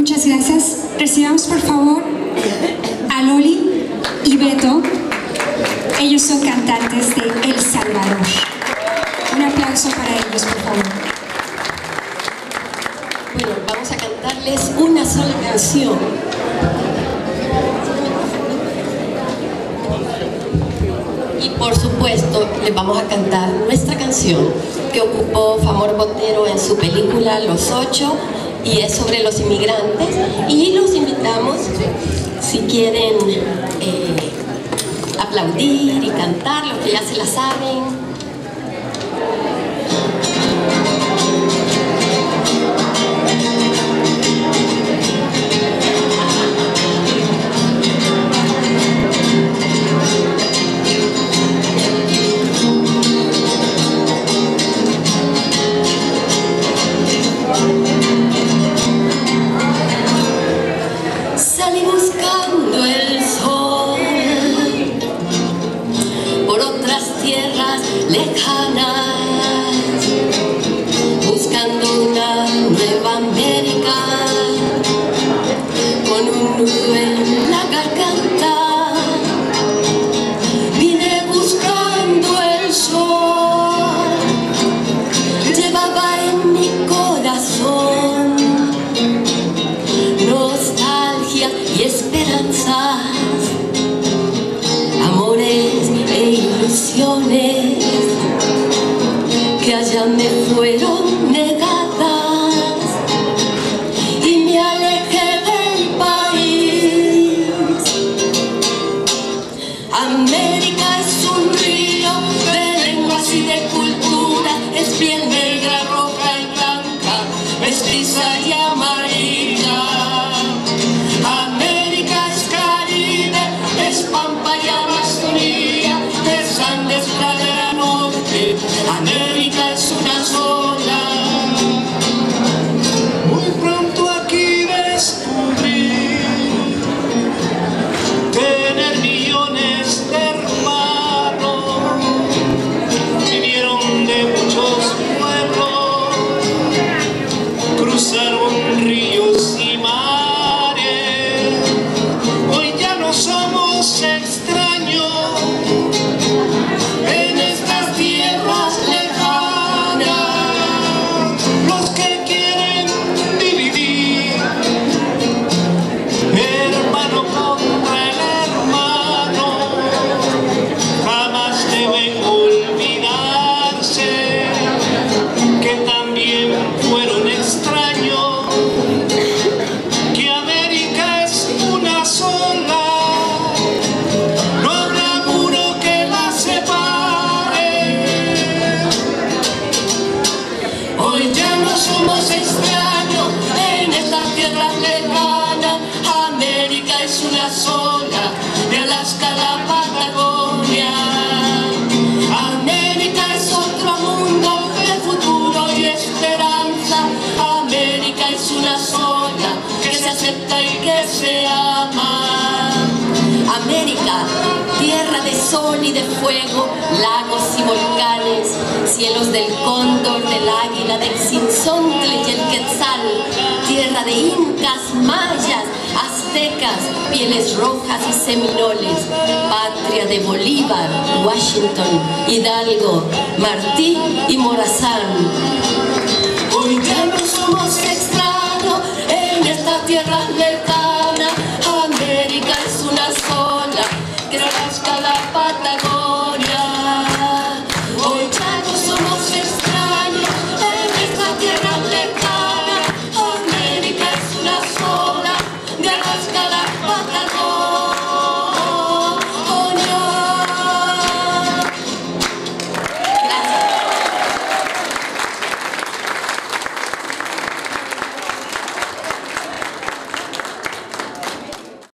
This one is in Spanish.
Muchas gracias. Recibamos por favor a Loli y Beto. Ellos son cantantes de El Salvador. Un aplauso para ellos, por favor. Bueno, vamos a cantarles una sola canción. Y por supuesto, les vamos a cantar nuestra canción que ocupó Famor Botero en su película Los Ocho y es sobre los inmigrantes. Y los invitamos, si quieren eh, aplaudir y cantar, los que ya se la saben, lejanas, buscando una nueva América con un nudo fueron negadas y me alejé del país. América es un río los es una sola, de Alaska a la Patagonia. América es otro mundo de futuro y esperanza. América es una sola, que se acepta y que se ama. América, tierra de sol y de fuego, lagos y volcanes, cielos del cóndor, del águila, del sinsontle y el quetzal, tierra de incas, mayas, aztecas, pieles rojas y seminoles, patria de Bolívar, Washington, Hidalgo, Martí y Morazán. Hoy ya no somos